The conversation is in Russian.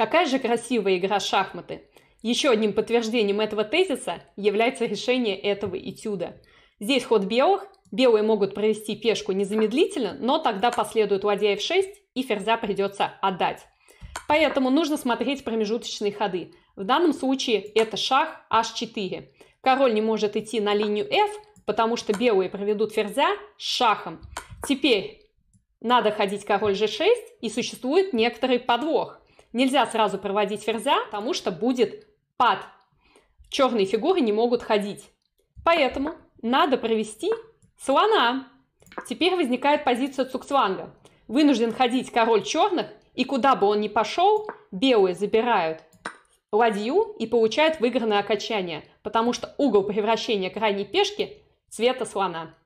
Какая же красивая игра шахматы! Еще одним подтверждением этого тезиса является решение этого этюда. Здесь ход белых. Белые могут провести пешку незамедлительно, но тогда последует ладья f6 и ферзя придется отдать. Поэтому нужно смотреть промежуточные ходы. В данном случае это шах h4. Король не может идти на линию f, потому что белые проведут ферзя с шахом. Теперь надо ходить король g6, и существует некоторый подвох. Нельзя сразу проводить ферзя, потому что будет пад. Черные фигуры не могут ходить. Поэтому надо провести слона. Теперь возникает позиция Цукцванга. Вынужден ходить король черных, и куда бы он ни пошел, белые забирают ладью и получают выигранное окончание, потому что угол превращения крайней пешки цвета слона.